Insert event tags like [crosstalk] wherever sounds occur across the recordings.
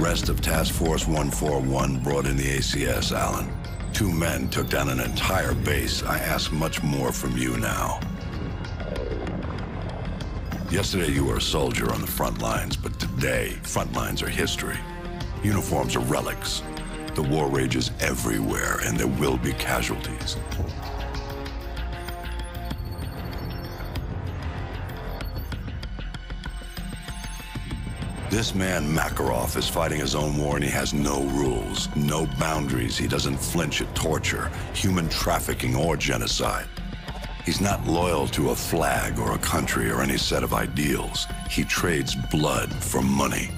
rest of Task Force 141 brought in the ACS, Allen. Two men took down an entire base. I ask much more from you now. Yesterday you were a soldier on the front lines, but today, front lines are history. Uniforms are relics. The war rages everywhere, and there will be casualties. This man, Makarov, is fighting his own war and he has no rules, no boundaries. He doesn't flinch at torture, human trafficking, or genocide. He's not loyal to a flag or a country or any set of ideals. He trades blood for money.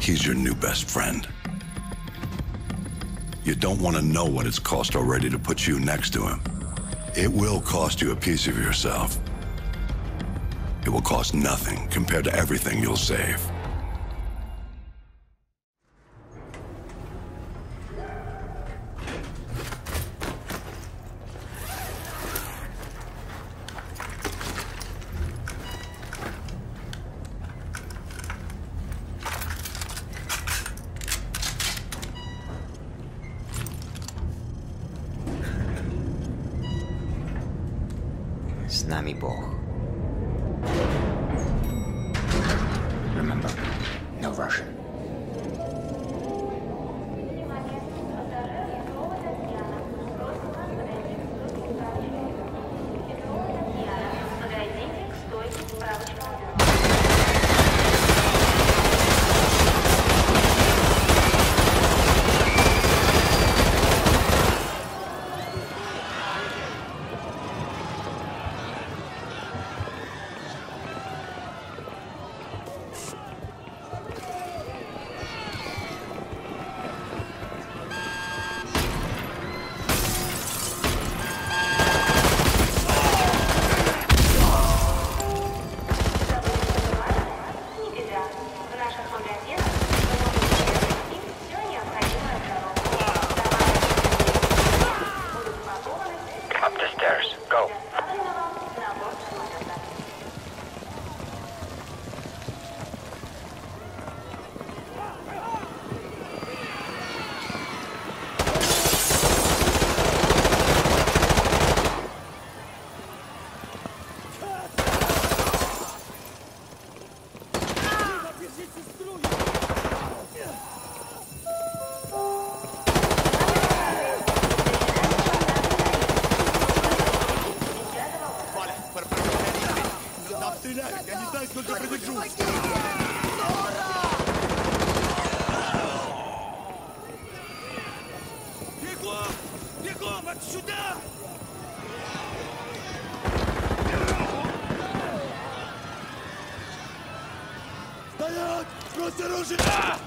He's your new best friend. You don't want to know what it's cost already to put you next to him. It will cost you a piece of yourself. It will cost nothing compared to everything you'll save. С нами Бог. Осторожно!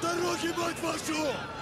Дороги, мать вашу!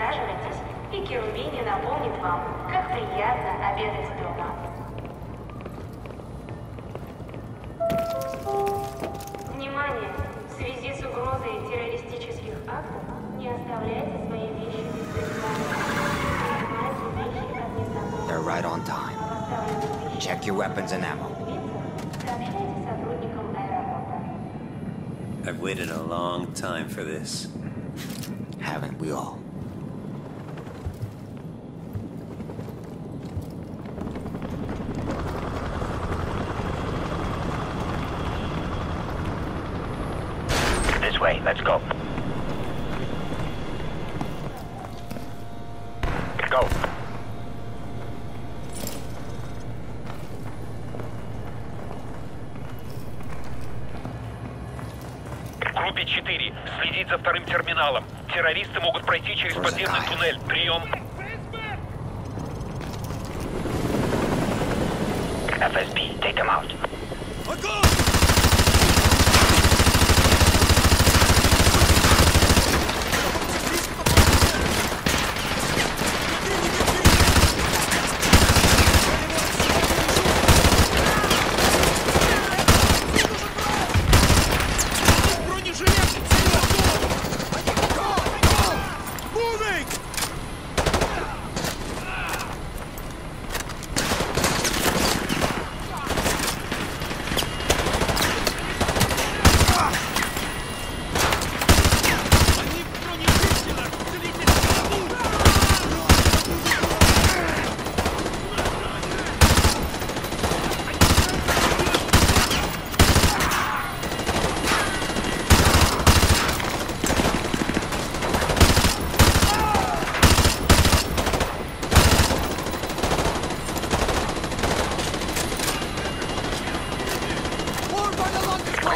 присаживайтесь, и Керубини напомнит вам, как приятно обедать дома. Внимание! В связи с угрозой террористических актов не оставляйте свои вещи без присмотра. right on time. Check your weapons and ammo. Сообщайте сотрудникам аэропорта. I've waited a long time for this. Haven't we all? Way, let's go. Go. Группе 4. Следить за вторым терминалом. Террористы могут пройти через подземный туннель. Прием. FSB, take them out. Огонь! Бронежилет!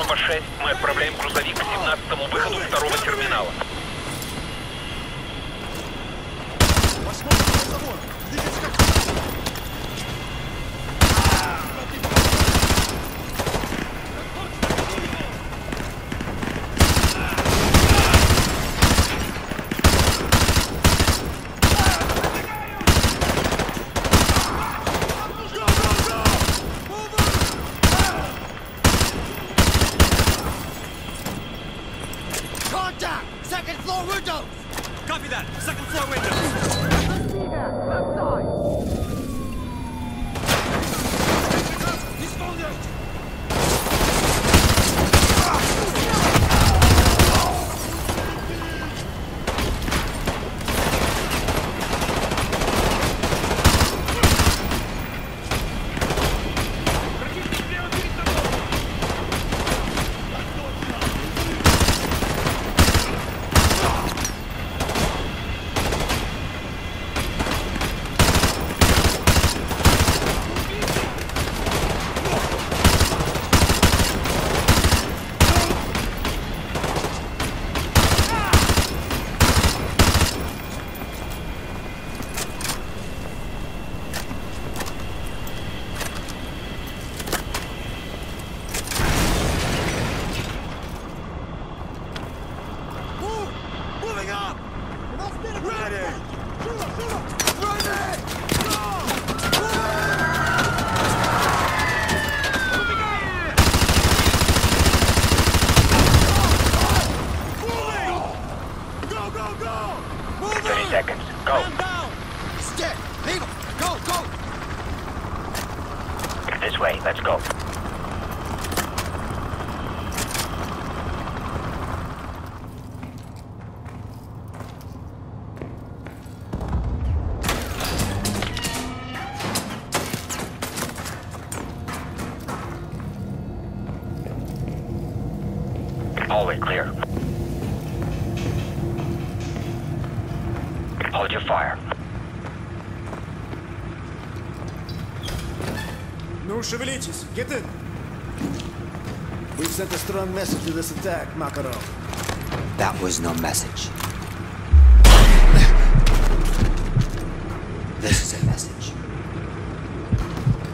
Группа 6. Мы отправляем грузовик к 17-му выходу второго терминала. Посмотрим Copy that. Second floor windows. Let's see that. Outside. 30 seconds. Go. Down! Stick! Leave him! Go, go! This way, let's go. Hallway clear. your fire. Ну, шевелитесь. Get in. We've sent a strong message to this attack, Makarov. That was no message. [laughs] This is a message.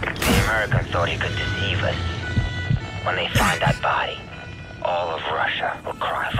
The Americans thought he could deceive us. When they find that body, all of Russia will cry for war.